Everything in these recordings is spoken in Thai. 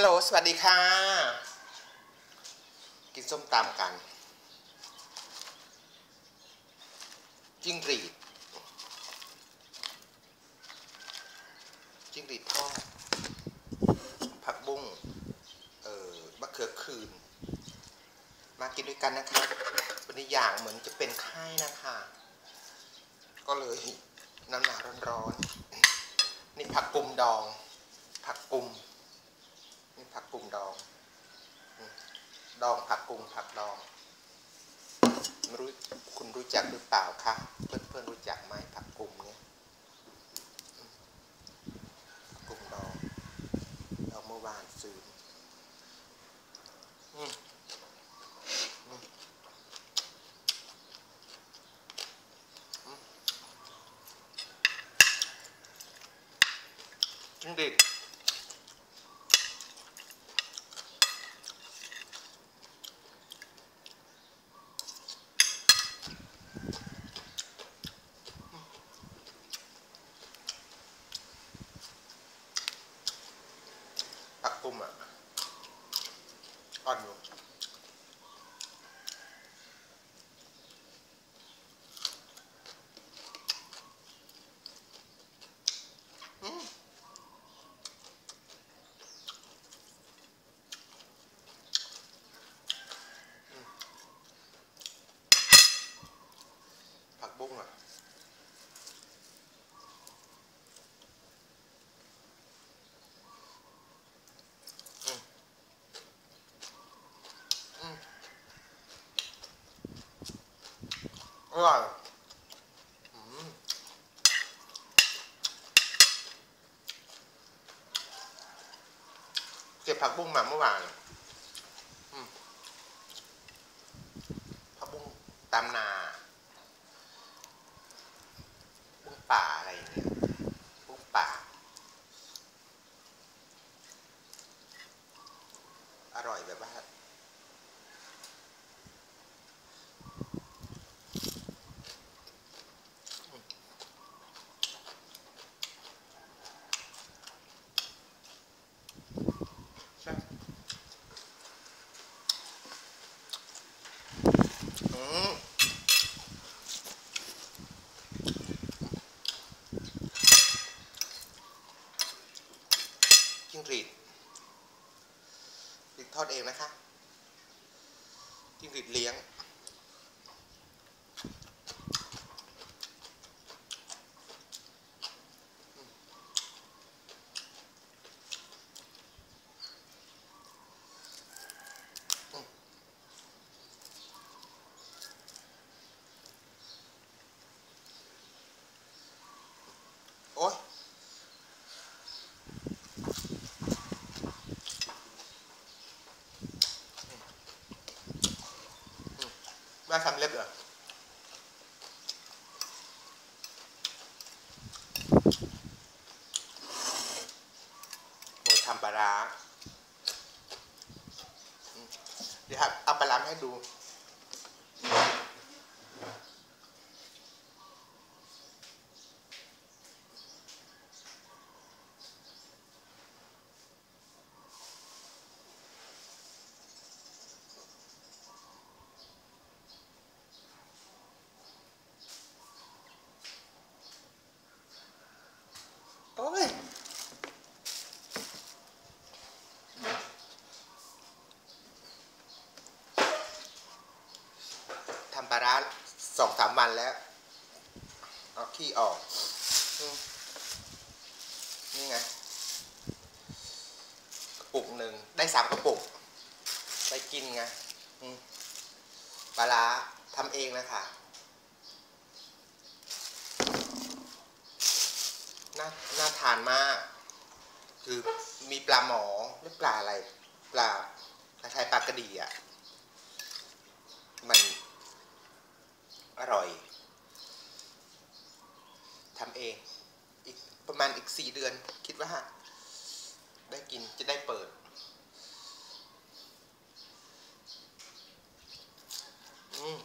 ฮัลโหล สวัสดีค่ะ กินส้มตำกัน จิ้งหรีด จิ้งหรีดทอด ผักบุ้ง เอ่อมะเขือคืน มากินด้วยกันนะคะวันนี้อย่างเหมือนจะเป็นไข้นะคะ ก็เลยน้ำหนาร้อนๆ นี่ผักกุมดอง ผักกุม ผักกุมดอง ดองผักกุมผักดองไม่รู้คุณรู้จักหรือเปล่าคะเพื่อนเพื่อนรู้จักไหมผักกุมเนี่ยผักกุมดองเราเมื่อวานซื้ออืมอืมอืมจริงดิ ผักกุมอะ อ่อนอยู่อืมอืมผักบุ้งอะ อ ร่อยเก็บผักบุ้งมาเมื่อวานผักบุ้งตามนาบุ้งป่าอะไรอย่างเงี้ยบุ้งป่า อร่อยแบบว่า ใช่อืม จิ้งหรีดหรีดทอดเองนะคะจิ้งหรีดเลี้ยง โอ๊ยแม่ทำเล็บเหรอ โอ้ยทำปลาร้าอืมเดี๋ยวครับเอาปลาร้ามาให้ดู โอ้ย ทำปลาร้า สองสามวันแล้ว เอาขี้ออก นี่ไงกระปุกหนึ่งได้สามกระปุก ไปกินไงปลาร้าทำเองนะคะน่าน่าทานมาก คือมีปลาหมอหรือปลาอะไร ปลาคล้ายๆปลากระดีอะ มัน อร่อย ทำเอง อีกประมาณอีก สี่เดือน คิดว่า ได้กินจะได้เปิด อืม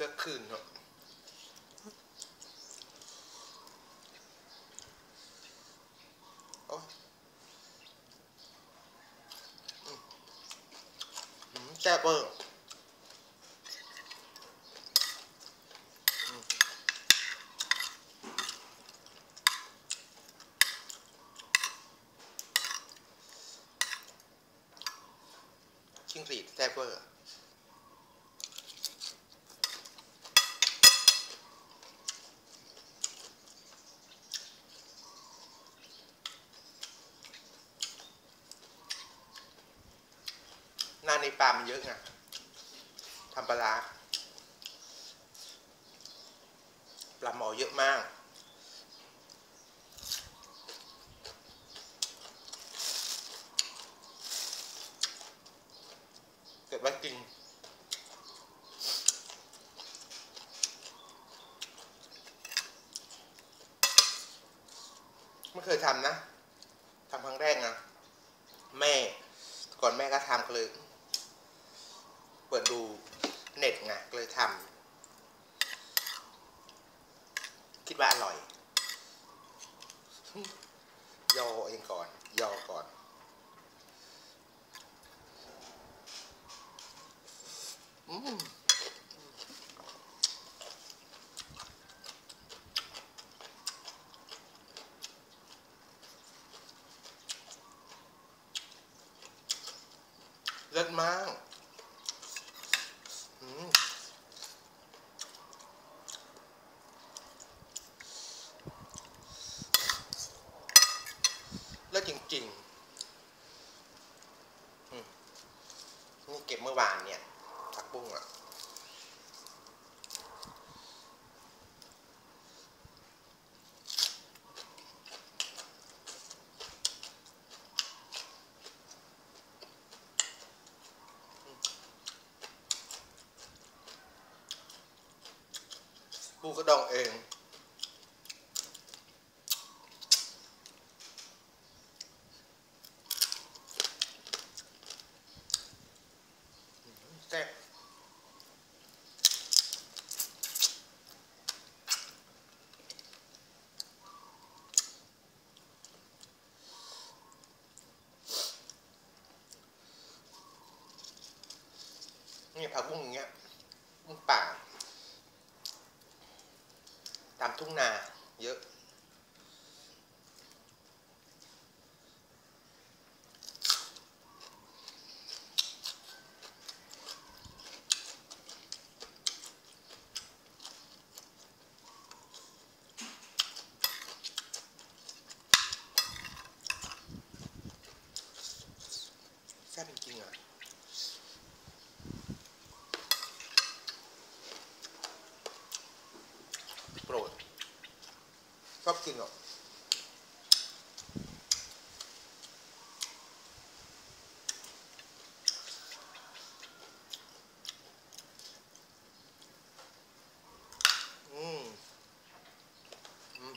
ก็ คืนเนาะแซ่บเบอร์จิ้งหรีดแซ่บเบอร์ ในปลามันเยอะไงทำปลาร้าปลาหมอเยอะมาก เก็บไว้กินไม่เคยทำนะ ทำครั้งแรกนะ แม่ ก่อนแม่ก็ทำก็เลย เปิดดูเน็ตไงเลยทำคิดว่าอร่อย ยอเองก่อน ยอก่อน อืมเลิศมาก อืมแล้วจริงๆอืมนี่เก็บเมื่อวานเนี่ยผักบุ้งอะูกระดองเองแซ่บนี่ผักบุ้งอย่างเงี้ยบุ้งป่า ตามทุ่งนา เยอะ แซ่บจริงๆอะ โปรด ชอบกินเหรอ อืม อืม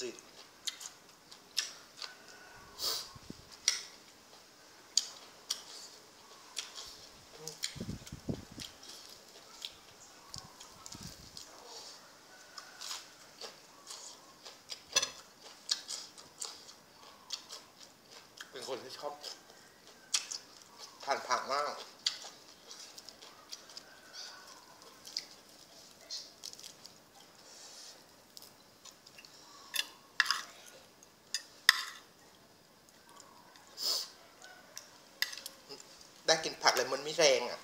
สิ เป็นคนที่ช อบทานผักมาก ได้กินผักเลยมันไม่แรงอะ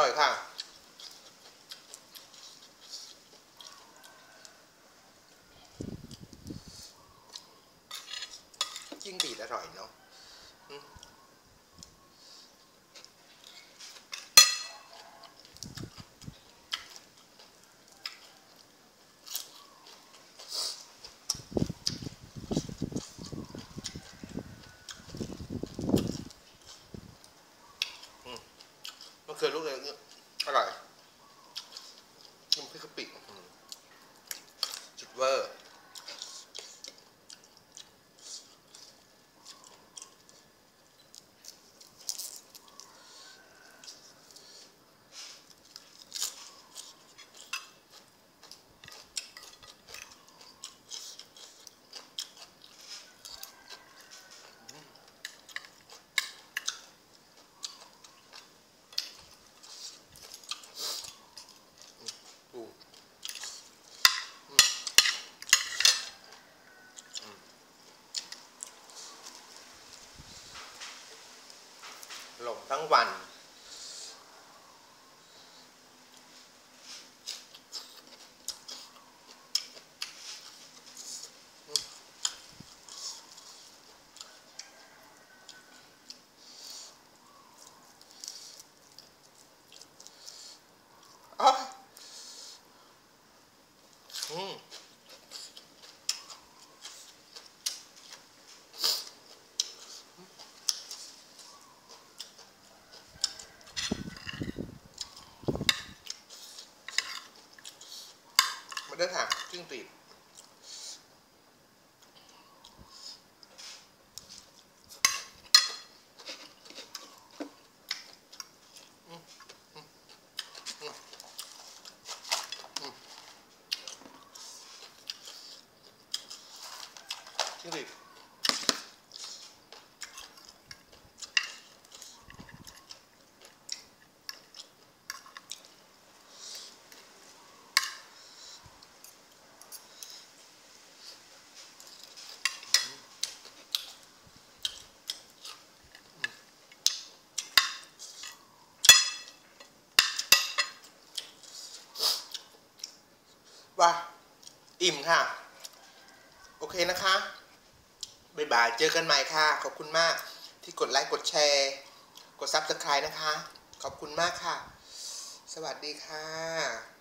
ร่อยค่ะ จิ้งบีดอร่อยเนาะอืมอืมมะเขือลูกเล็กเนี่ยอร่อยจิ้มพริกกะปิอืมจุดเวอร์ ปูอืมอืมหลงทั้งวัน อ๋ออืม มาเด้อค่ะจิ้งตีด ว่าอิ่มค่ะ โอเคนะคะบ๊ายบายเจอกันใหม่ค่ะ ขอบคุณมากที่กดไลค์กดแชร์ กด Subscribe นะคะ ขอบคุณมากค่ะ สวัสดีค่ะ